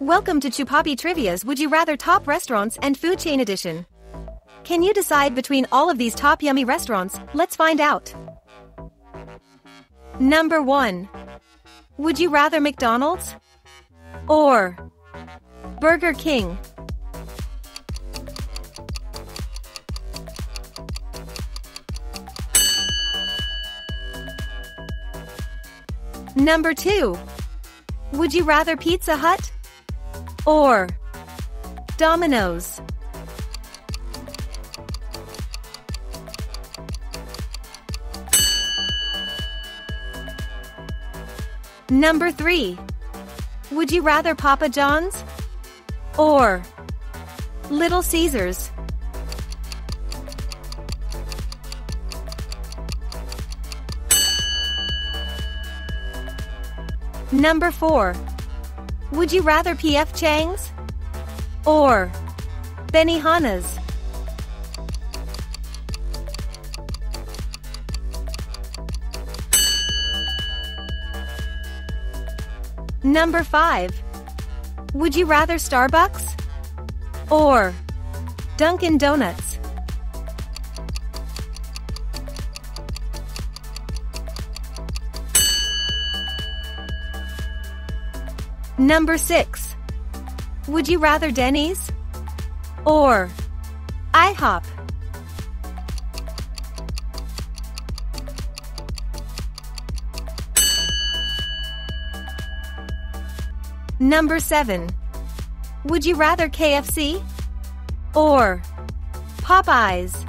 Welcome to Chupapi Trivia's Would You Rather Top Restaurants and Food Chain Edition. Can you decide between all of these top yummy restaurants? Let's find out. Number 1. Would you rather McDonald's? Or Burger King? Number 2. Would you rather Pizza Hut? Or Domino's. Number 3. Would you rather Papa John's? Or Little Caesars? Number 4. Would you rather PF Chang's? Or Benihana's? Number 5. Would you rather Starbucks? Or Dunkin' Donuts? Number 6. Would you rather Denny's? Or IHOP? Number 7. Would you rather KFC? Or Popeyes?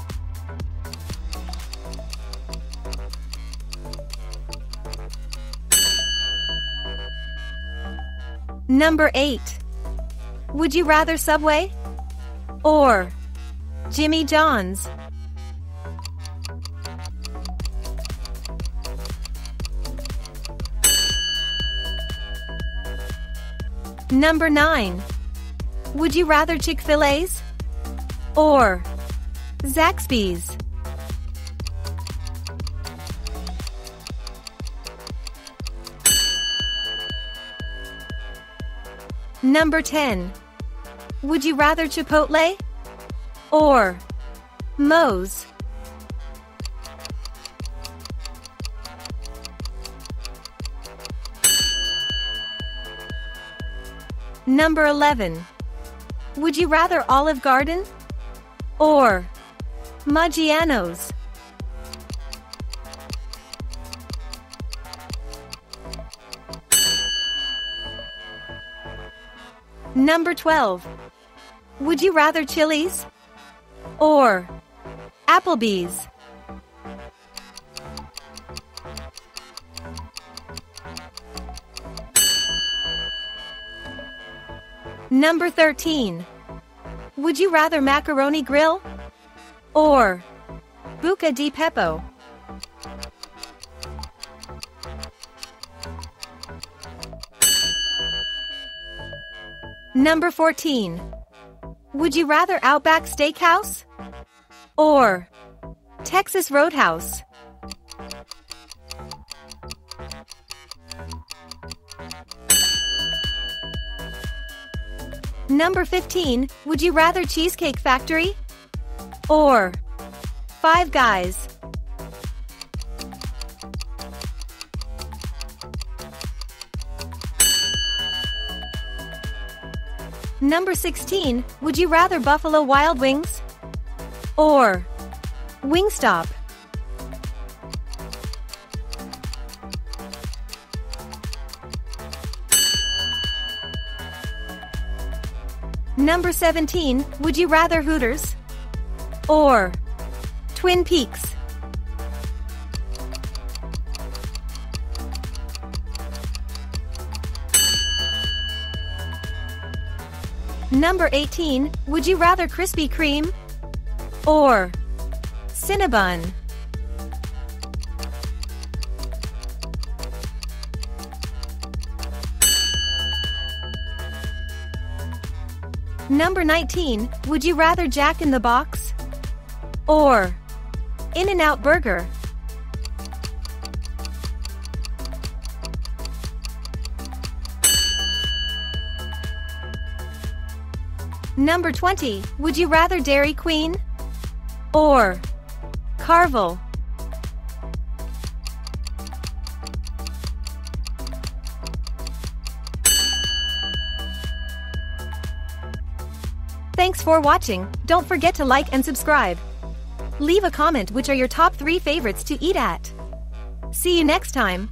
Number 8. Would you rather Subway? Or Jimmy John's? Number 9. Would you rather Chick fil A's? Or Zaxby's? Number 10. Would you rather Chipotle? Or Moe's? Number 11. Would you rather Olive Garden? Or Maggiano's? Number 12. Would you rather Chili's? Or Applebee's? Number 13. Would you rather Macaroni Grill? Or Buca di Beppo? Number 14. Would you rather Outback Steakhouse? Or Texas Roadhouse? Number 15. Would you rather Cheesecake Factory? Or Five Guys? Number 16. Would you rather Buffalo Wild Wings? Or Wingstop? Number 17. Would you rather Hooters? Or Twin Peaks? Number 18. Would you rather Krispy Kreme? Or Cinnabon? Number 19. Would you rather Jack in the Box? Or In N Out Burger? Number 20. Would you rather Dairy Queen? Or Carvel? Thanks for watching. Don't forget to like and subscribe. Leave a comment which are your top 3 favorites to eat at. See you next time.